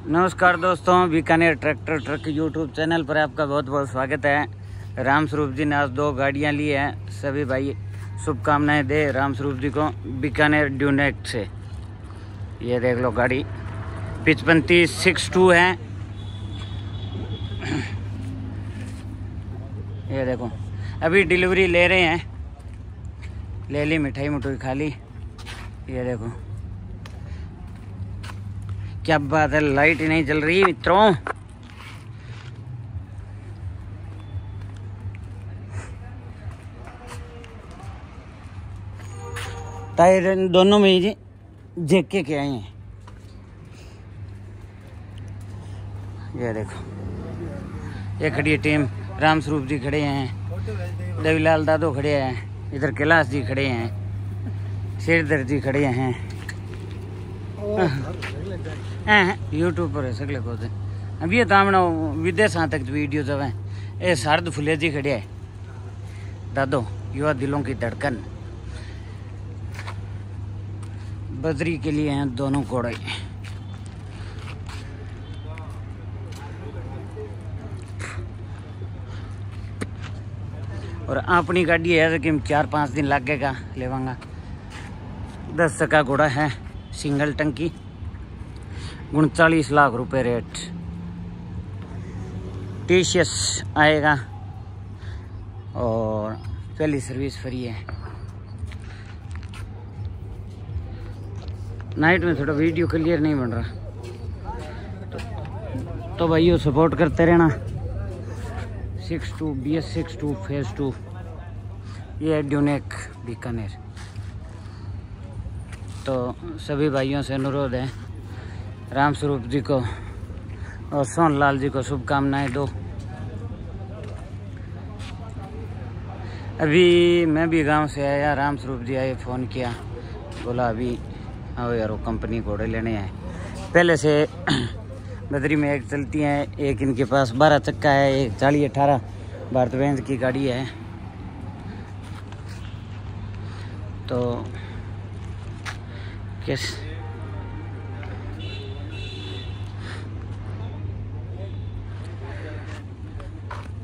नमस्कार दोस्तों, Bikaner tractor truck YouTube channel पर आपका बहुत बहुत स्वागत है। राम स्वरूप जी ने आज दो गाड़ियाँ ली हैं। सभी भाई, शुभकामनाएँ दे राम स्वरूप जी को बीकानेर ड्यूनेक्ट से। ये देख लो गाड़ी। पिचपन तीस सिक्स टू है। ये देखो, अभी डिलीवरी ले रहे हैं। ले ली मिठाई मिठाई खा ली ये देखो। क्या बात है, लाइट नहीं चल रही मित्रों। टायर दोनों में जी जेके के आए हैं। ये देखो। ये खड़ी है टीम। राम स्वरूप जी खड़े हैं। देवीलाल दादो खड़े हैं। इधर कैलाश जी खड़े हैं। शेरधर जी खड़े हैं। यूट्यूब पर को अब ये तामना विदेश तक वीडियो जब है ये शारद फुले जी खड़े है दादो युवा दिलों की धड़कन बदरी के लिए हैं दोनों घोड़े और अपनी गाड़ी है कि चार पाँच दिन लगेगा लेवांगा दस का घोड़ा है सिंगल टंकी। उनचालीस लाख रुपए रेट। टीसीएस आएगा और पहली सर्विस फ्री है। नाइट में थोड़ा वीडियो क्लियर नहीं बन रहा। तो, तो भाइयों सपोर्ट करते रहना। Six two B S six two phase two. ये ड्यूनेक बीकानेर। तो सभी भाइयों से अनुरोध है। राम स्वरूप जी को और सोनलाल जी को शुभकामनाएँ दो। अभी मैं भी गाँव से आया, राम स्वरूप जी आए, फ़ोन किया। बोला, अभी आओ यार कंपनी घोड़े लेने आए। पहले से बदरी में एक चलती हैं, एक इनके पास बारह चक्का है, एक चालीस अठारह भारत बेंज की गाड़ी है। तो किस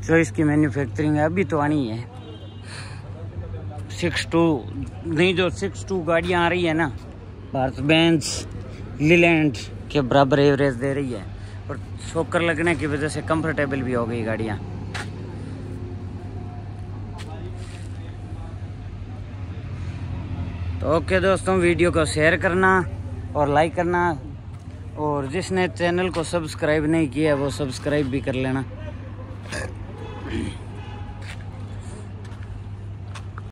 जो इसकी मैन्युफैक्चरिंग है अभी तो आनी है। सिक्स टू नहीं जो सिक्स टू गाड़ियाँ आ रही है ना भारत बेंच लीलैंड के बराबर एवरेज दे रही है। और शोकर लगने की वजह से कंफर्टेबल भी हो गई गाड़ियाँ। तो ओके दोस्तों, वीडियो को शेयर करना और लाइक करना और जिसने चैनल को सब्सक्राइब नहीं किया, वो सब्सक्राइब भी कर लेना.